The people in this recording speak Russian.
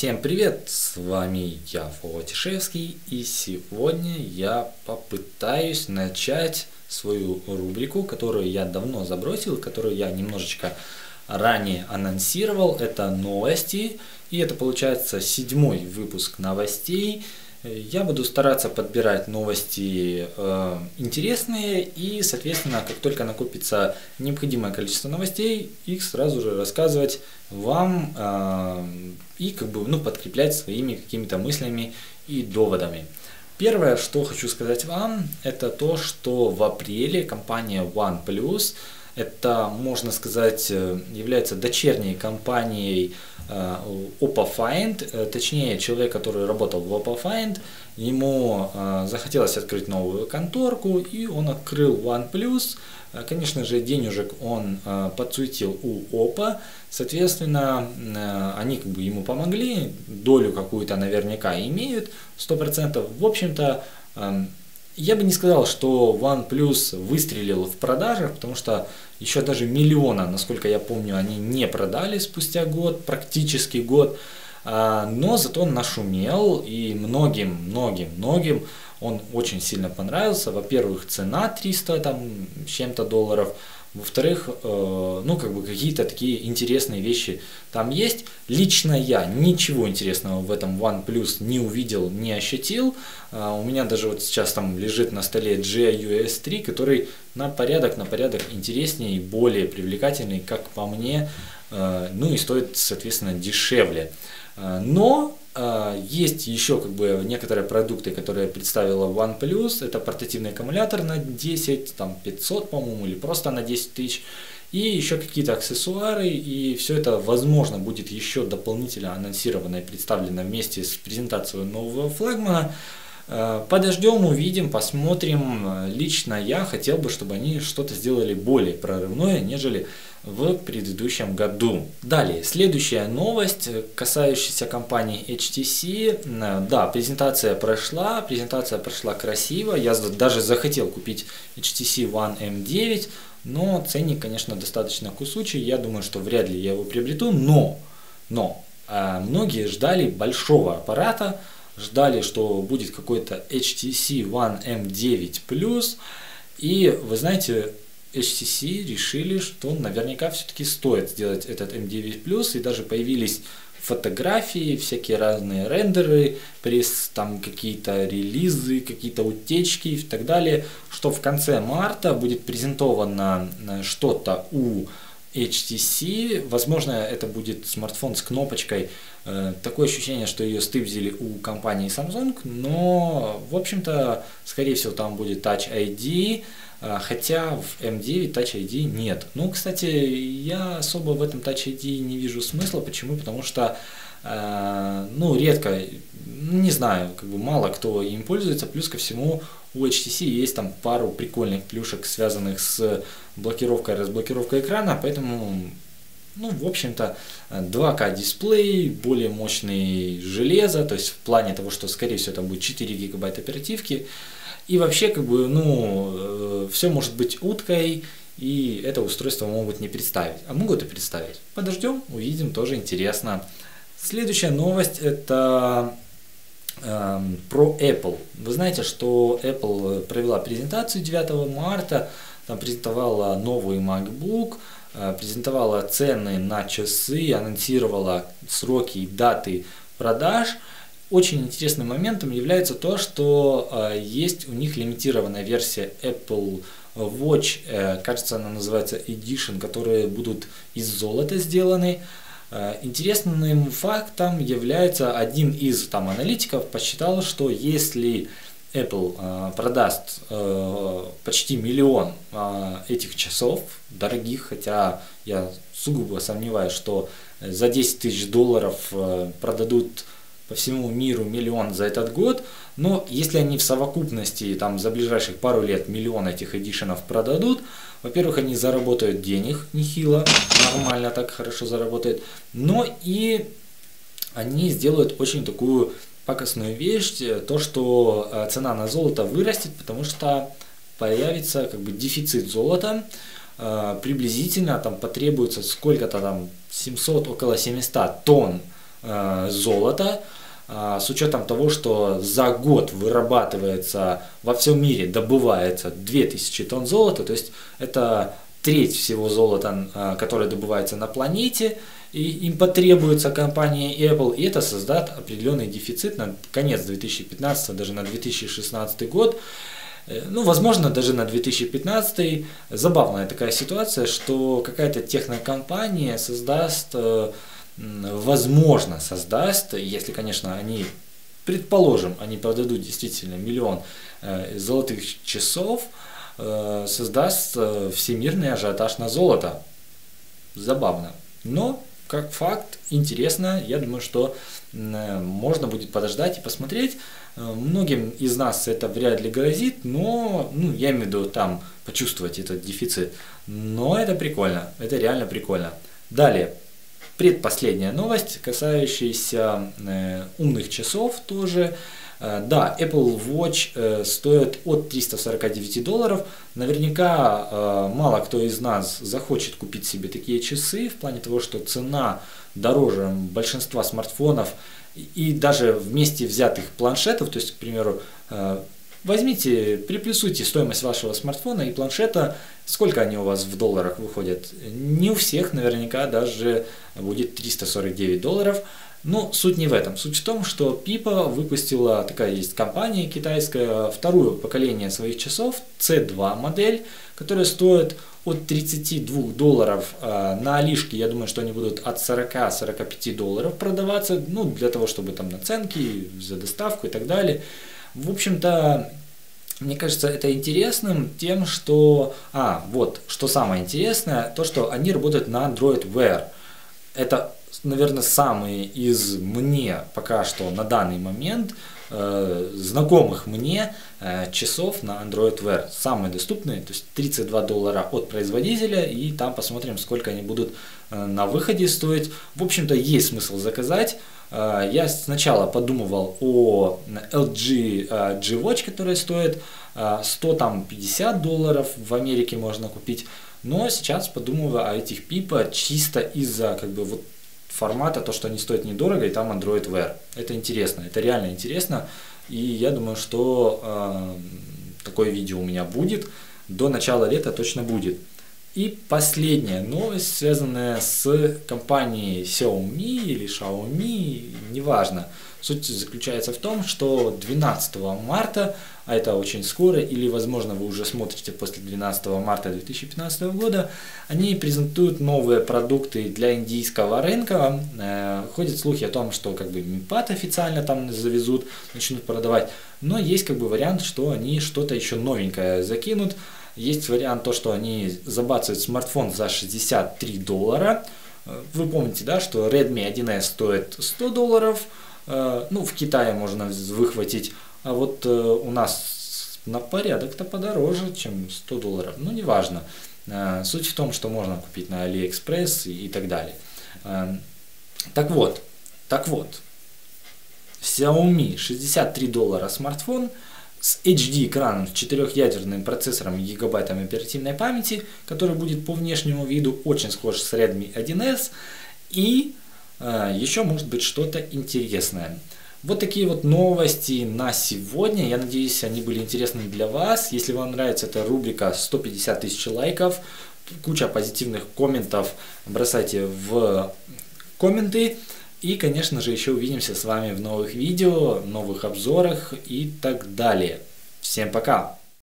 Всем привет, с вами я, Вова Тишевский, и сегодня я попытаюсь начать свою рубрику, которую я давно забросил, которую я немножечко ранее анонсировал, это новости, и это получается седьмой выпуск новостей, я буду стараться подбирать новости э, интересные и, соответственно, как только накопится необходимое количество новостей, их сразу же рассказывать вам э, и как бы ну, подкреплять своими какими-то мыслями и доводами. Первое, что хочу сказать вам, это то, что в апреле компания OnePlus, это, можно сказать, э, является дочерней компанией Э, OpaFind, э, точнее человек, который работал в OpaFind, ему захотелось открыть новую конторку, и он открыл OnePlus. Конечно же, денежек он подсуетил у Опа, соответственно, они как бы ему помогли, долю какую-то наверняка имеют, 100%. В общем-то, эм, я бы не сказал, что OnePlus выстрелил в продажах, потому что еще даже миллиона, насколько я помню, они не продали спустя год, практически год. А, но зато он нашумел и многим, многим, многим он очень сильно понравился. Во-первых, цена 300 там, чем-то долларов. Во-вторых, э, ну, как бы какие-то такие интересные вещи там есть. Лично я ничего интересного в этом OnePlus не увидел, не ощутил. Э, у меня даже вот сейчас там лежит на столе GIUS 3, который на порядок, на порядок интереснее и более привлекательный, как по мне, э, ну и стоит, соответственно, дешевле. Но есть еще как бы некоторые продукты, которые представила OnePlus. Это портативный аккумулятор на 10, там 500, по-моему, или просто на 10 тысяч. И еще какие-то аксессуары, и все это, возможно, будет еще дополнительно анонсировано и представлено вместе с презентацией нового флагмана. Э, подождем, увидим, посмотрим. Лично я хотел бы, чтобы они что-то сделали более прорывное, нежели в предыдущем году. Далее, следующая новость, касающаяся компании HTC. Э, да, презентация прошла, презентация прошла красиво. Я даже захотел купить HTC One M9, но ценник, конечно, достаточно кусучий. Я думаю, что вряд ли я его приобрету, но, но э, многие ждали большого аппарата, ждали, что будет какой-то HTC One M9 Plus, и вы знаете, HTC решили, что наверняка все-таки стоит сделать этот M9 Plus, и даже появились фотографии, всякие разные рендеры, пресс, там какие-то релизы, какие-то утечки и так далее, что в конце марта будет презентовано э, что-то у HTC. Возможно, это будет смартфон с кнопочкой. Э, такое ощущение, что ее стыбзили у компании Samsung, но, в общем-то, скорее всего, там будет Touch ID, хотя в M9 Touch ID нет. Ну, кстати, я особо в этом Touch ID не вижу смысла. Почему? Потому что Э, ну, редко, не знаю, как бы мало кто им пользуется, плюс ко всему у HTC есть там пару прикольных плюшек, связанных с блокировкой разблокировкой экрана, поэтому, ну, в общем-то, 2К дисплей, более мощный железо, то есть в плане того, что, скорее всего, там будет 4 гигабайт оперативки, и вообще, как бы, ну, э, все может быть уткой, и это устройство могут не представить, а могут и представить. Подождем, увидим, тоже интересно. Следующая новость это э, про Apple. Вы знаете, что Apple провела презентацию 9 марта, там презентовала новый MacBook, презентовала цены на часы, анонсировала сроки и даты продаж. Очень интересным моментом является то, что э, есть у них лимитированная версия Apple Watch, э, кажется, она называется Edition, которые будут из золота сделаны. Э, интересным фактом является один из там, аналитиков посчитал, что если Apple э, продаст э, почти миллион э, этих часов, дорогих, хотя я сугубо сомневаюсь, что за 10 тысяч долларов продадут по всему миру миллион за этот год, но если они в совокупности там за ближайших пару лет миллион этих эдишенов продадут, во-первых, они заработают денег нехило, нормально так хорошо заработают, но и они сделают очень такую пакостную вещь, то, что э, цена на золото вырастет, потому что появится как бы дефицит золота, э, приблизительно там потребуется сколько-то там 700, около 700 тонн э, золота, э, с учетом того, что за год вырабатывается во всем мире, добывается 2000 тонн золота, то есть это треть всего золота, э, которое добывается на планете, и им потребуется компания Apple, и это создаст определенный дефицит на конец 2015, даже на 2016 год. Э, ну, возможно, даже на 2015 забавная такая ситуация, что какая-то технокомпания создаст, э, возможно, создаст, если, конечно, они, предположим, они продадут действительно миллион э, золотых часов, создаст всемирный ажиотаж на золото. Забавно. Но как факт, интересно. Я думаю, что можно будет подождать и посмотреть. Э, многим из нас это вряд ли грозит, но, ну, я имею в виду там почувствовать этот дефицит. Но это прикольно, это реально прикольно. Далее, предпоследняя новость, касающаяся э, умных часов тоже. Э, да, Apple Watch э, стоит от 349 долларов. Наверняка э, мало кто из нас захочет купить себе такие часы, в плане того, что цена дороже большинства смартфонов и даже вместе взятых планшетов, то есть, к примеру, возьмите, приплюсуйте стоимость вашего смартфона и планшета, сколько они у вас в долларах выходят. Не у всех наверняка даже будет 349 долларов, но суть не в этом. Суть в том, что Пипа выпустила, такая есть компания китайская, второе поколение своих часов, C2 модель, которая стоит от 32 долларов э, на Алишке, я думаю, что они будут от 40-45 долларов продаваться, ну, для того, чтобы там наценки, за доставку и так далее. В общем-то, мне кажется, это интересным тем, что... А, вот, что самое интересное, то, что они работают на Android Wear. Это наверное, самые из мне пока что на данный момент э, знакомых мне э, часов на Android Wear. Самые доступные, то есть 32 доллара от производителя, и там посмотрим, сколько они будут э, на выходе стоить. В общем-то, есть смысл заказать. Я сначала подумывал о LG G-Watch, который стоит э, 150 долларов, в Америке можно купить. Но сейчас подумываю о этих пипа чисто из-за как бы вот формата, то, что они стоят недорого, и там Android Wear. Это интересно, это реально интересно. И я думаю, что э, такое видео у меня будет. До начала лета точно будет. И последняя новость, связанная с компанией Xiaomi или Xiaomi, неважно. Суть заключается в том, что 12 марта, а это очень скоро, или возможно вы уже смотрите после 12 марта 2015 года, они презентуют новые продукты для индийского рынка. Э, ходят слухи о том, что как бы MiPad официально там завезут, начнут продавать, но есть как бы вариант, что они что-то еще новенькое закинут. Есть вариант то, что они забацают смартфон за 63 доллара. Э, вы помните, да, что Redmi 1S стоит 100 долларов, Э, ну, в Китае можно выхватить, а вот э, у нас на порядок-то подороже, чем 100 долларов. Ну, неважно. Суть в том, что можно купить на AliExpress и так далее. Так вот, так вот, Xiaomi 63 доллара смартфон с HD экраном с четырехъядерным процессором и гигабайтами оперативной памяти, который будет по внешнему виду очень схож с Redmi 1S и а, еще может быть что-то интересное. Вот такие вот новости на сегодня. Я надеюсь, они были интересны для вас. Если вам нравится эта рубрика 150 тысяч лайков, куча позитивных комментов, бросайте в комменты. И, конечно же, еще увидимся с вами в новых видео, новых обзорах и так далее. Всем пока!